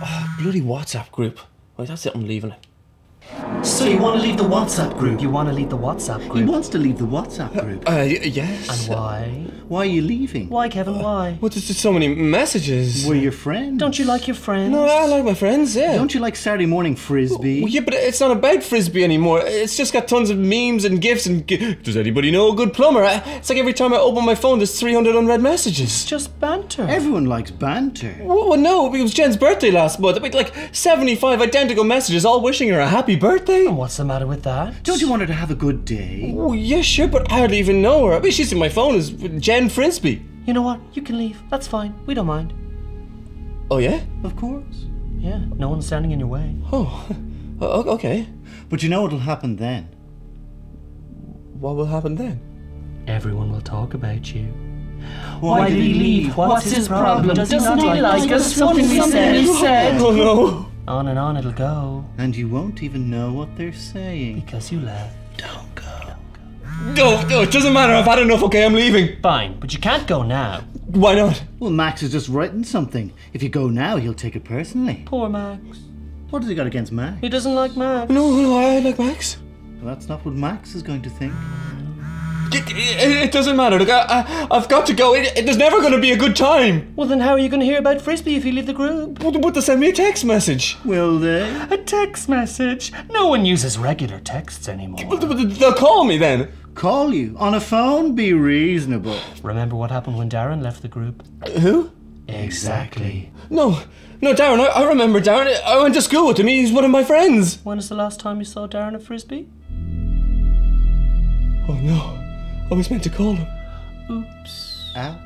Oh, bloody WhatsApp group. Right, that's it, I'm leaving it. So you want to leave the WhatsApp group? You want to leave the WhatsApp group? He group? wants to leave the WhatsApp group. Uh, y- yes. And why? Why are you leaving? Why, Kevin? Why? What, there's just so many messages. We're your friends. Don't you like your friends? No, I like my friends, yeah. Don't you like Saturday morning frisbee? Well, yeah, but it's not about frisbee anymore. It's just got tons of memes and gifs and. Does anybody know a good plumber? I- It's like every time I open my phone, there's 300 unread messages. It's Just banter. Everyone likes banter. Well, well, no, it was Jen's birthday last month. I mean, like 75 identical messages, all wishing her a happy birthday. And what's the matter with that? Don't you want her to have a good day? Oh, yeah, sure, but I hardly even know her. I mean, she's in my phone as Jen Frisbee. You know what? You can leave. That's fine. We don't mind. Oh, yeah? Of course. Yeah, no one's standing in your way. Oh, okay. But you know what'll happen then? What will happen then? Everyone will talk about you. Why, did he leave? What's his problem? Doesn't he like us? Something he said. Oh, no. On and on it'll go. And you won't even know what they're saying. Because you left. Don't go. No, no, it doesn't matter. I've had enough, okay? I'm leaving. Fine, but you can't go now. Why not? Well, Max is just writing something. If you go now, he'll take it personally. Poor Max. What has he got against Max? He doesn't like Max. No, no, I like Max. Well, that's not what Max is going to think. It, doesn't matter. Look, I, I've got to go. It, it, there's never going to be a good time. Well, then how are you going to hear about Frisbee if you leave the group? But, but they send me a text message. Will they? A text message. No one uses regular texts anymore. But, they'll call me then. Call you on a phone? Be reasonable. Remember what happened when Darren left the group? Who? Exactly. No, no, Darren. I, I remember Darren. I went to school with him. He's one of my friends. When is the last time you saw Darren at Frisbee? Oh no, I was meant to call him. Oops. Ow.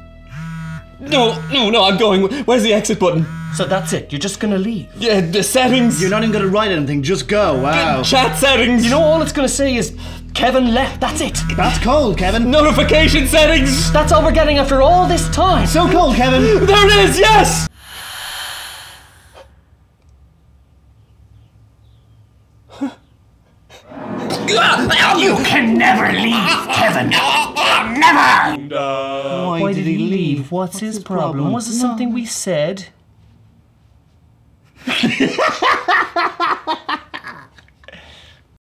No, no, no. I'm going. Where's the exit button? So that's it. You're just going to leave. Yeah, the settings. You're not even going to write anything. Just go. Wow. Chat settings. You know, all it's going to say is Kevin left. That's it. That's cold, Kevin. notification settings. That's all we're getting after all this time. So cold, Kevin. There it is. Yes. You can never leave, Kevin. Never! Uh, Why, did he leave? What's, his, problem? Was it something we said?